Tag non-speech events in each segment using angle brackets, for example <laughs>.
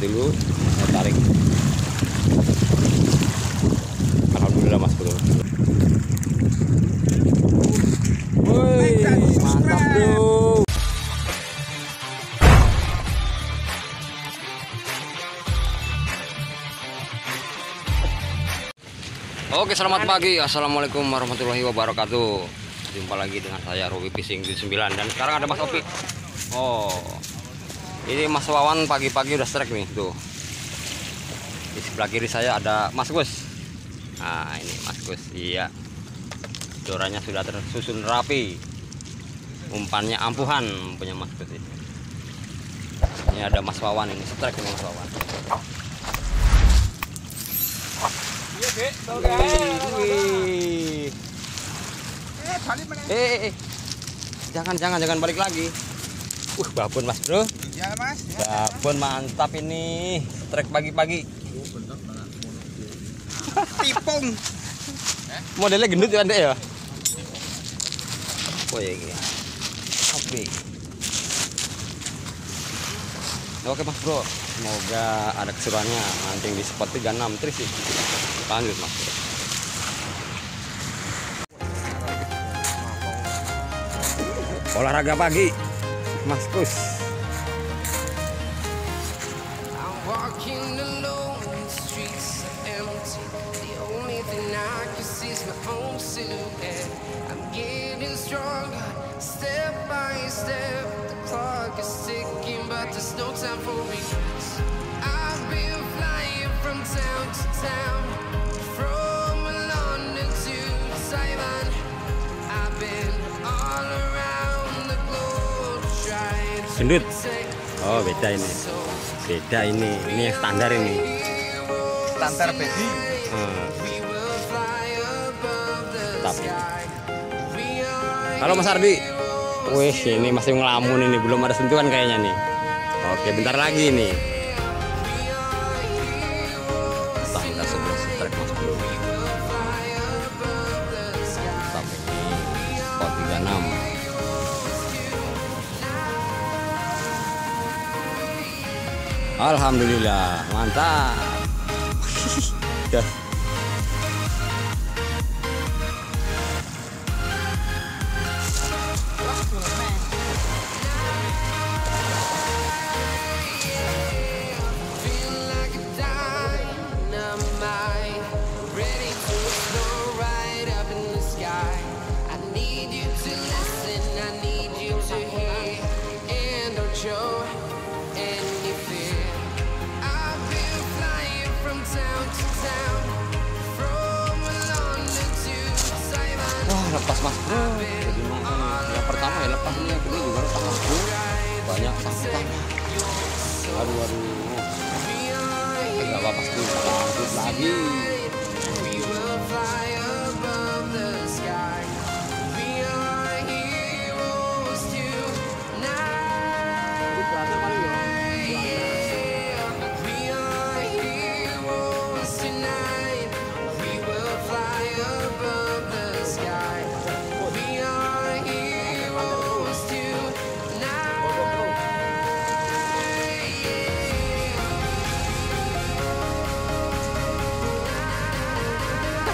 dulu saya tarik. Alhamdulillah mas bro. Bro. Oke selamat pagi. Assalamualaikum warahmatullahi wabarakatuh. Jumpa lagi dengan saya Robi Fishing 9 Dan sekarang ada Mas Opi. Oh Ini Mas Wawan pagi-pagi udah strike nih Tuh Di sebelah kiri saya ada Mas Gus Nah ini Mas Gus Iya Doranya sudah tersusun rapi Umpannya ampuhan punya Mas Gus ini Ini ada Mas Wawan ini strike ini Mas Wawan Wih. Eh, eh, eh. Jangan, jangan, jangan balik lagi. Uh, babon mas bro. Ya mas. Babon mantap ini. Trek pagi-pagi. Tipung. Modelnya gendut ya, ya? Oh ya ini. Oke. Oke mas bro, semoga ada keseruannya mancing di spot 36 terus sih. Lanjut mas bro. Olahraga pagi, Mas Kus. Silhouette. I'm getting stronger, step by step. The clock is ticking, but there's no time for regrets. I've been flying from town to town, from London to Taiwan. I've been all around the globe trying to Gendut. Oh beda ini, beda ini. Ini yang standar ini. Standar baby. Hmm, Halo Mas Ardi. Wih, ini masih ngelamun ini, belum ada sentuhan kayaknya nih. Oke, bentar lagi nih. Tanggal 11 strike Mas Bro. Ini. Spot 36. Alhamdulillah, mantap. Lepas mas. Bro Jadi mana nih? Yang pertama ya lepas ini yang kedua juga lepas mas. Bro Banyak sampahnya Aduh aduh. Eh, Gak apa-apa sih lagi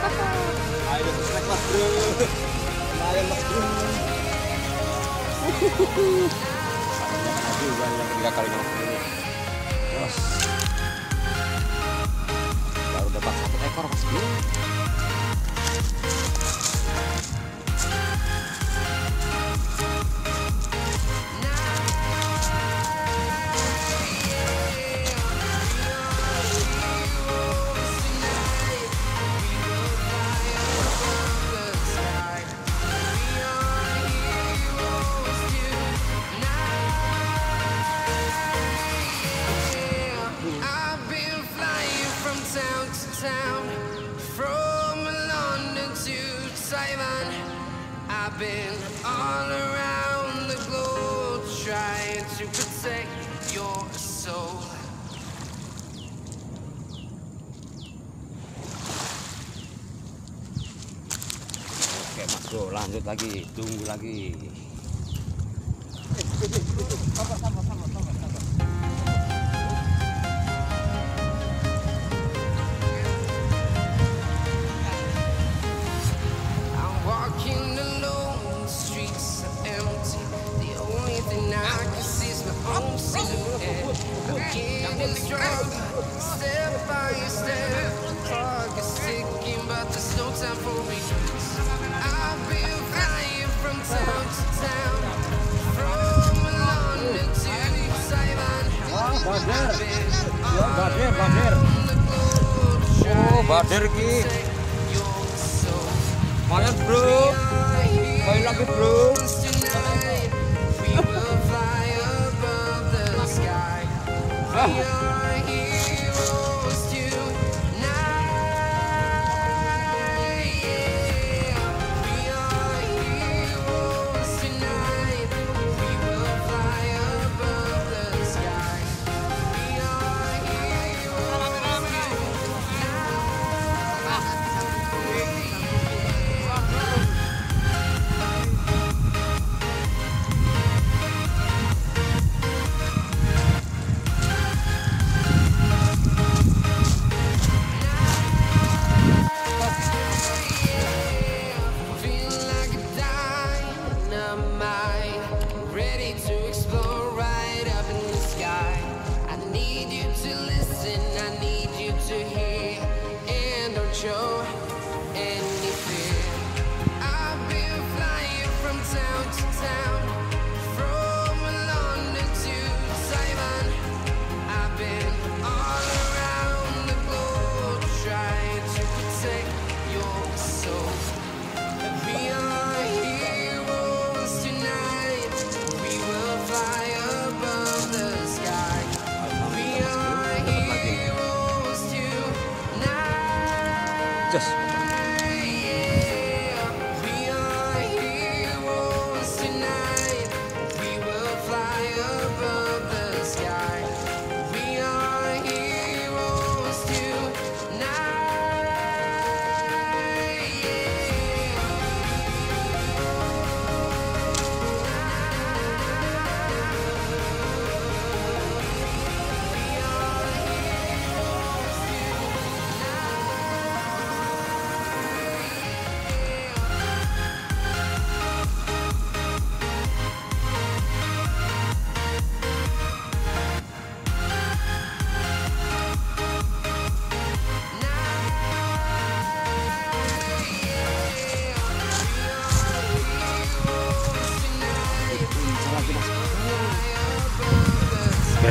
Ayo subscribe mas bro Lumayan mas bro Sama juga yang ketiga mas bro Terus Baru dapat satu ekor mas bro Taiwan. I've been all around the globe trying to protect your soul. Oke mas bro lanjut lagi Tunggu lagi Badir, badir. Oh, badir ki. Malam, Bro. Kembali lagi, Bro. Ah.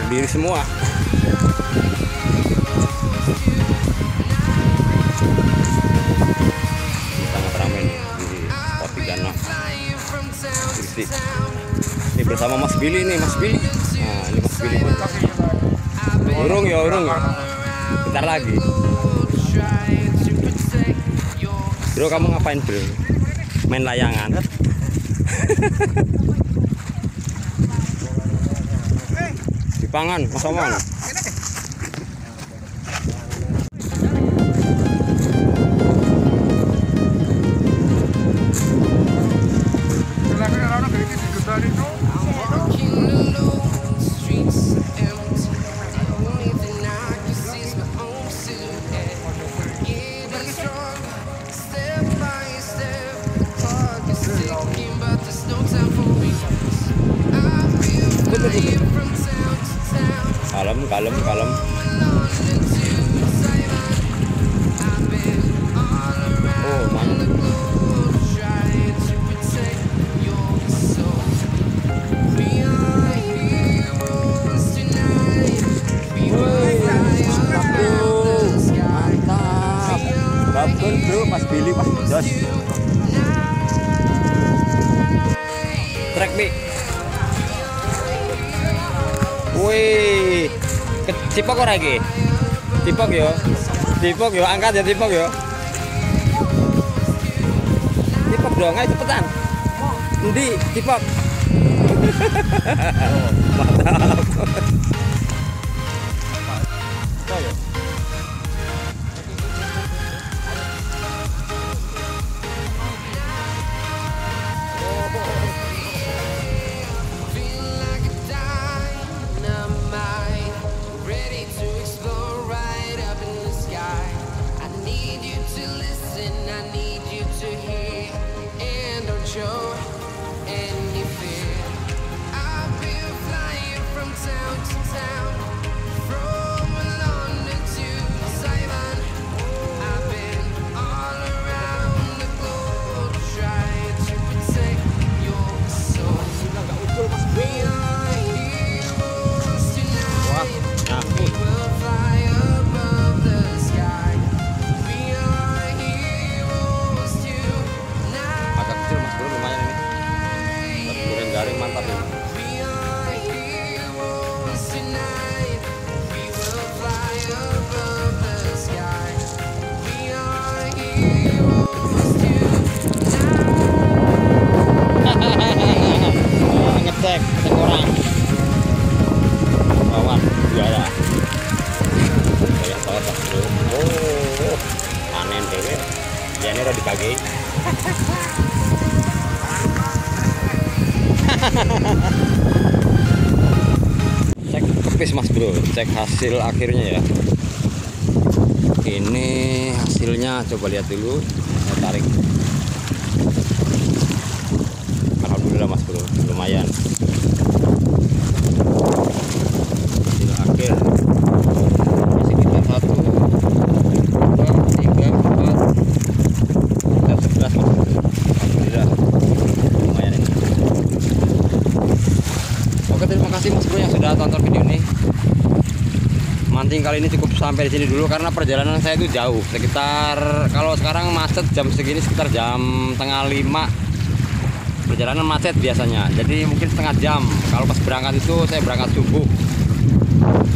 berdiri semua. Sangat ramai nih di Kopi 36 Isi. ini bersama Mas Billy nih Mas Billy. Nah ini Mas Billy urung ya urung ya. Bentar lagi. Bro kamu ngapain bro? Main layangan. <laughs> dipangan Mas Omong kalem kalem. tipok ora iki? Cipok yo. tipok yo, angkat ya tipok yo. tipok dong, ayo cepetan. Endi cipok? <laughs> Mantap. Oke. <laughs> cek kepis mas bro. Cek hasil akhirnya ya. Ini hasilnya coba lihat dulu. Saya tarik. Alhamdulillah mas bro. Lumayan kali ini cukup sampai di sini dulu karena perjalanan saya itu jauh. Sekitar kalau sekarang macet jam segini sekitar jam tengah lima. Perjalanan macet biasanya. Jadi mungkin setengah jam. Kalau pas berangkat itu saya berangkat subuh.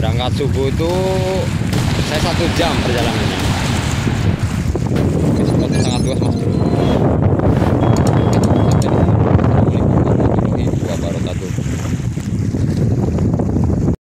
Berangkat subuh itu saya satu jam perjalanannya. Sangat luas mas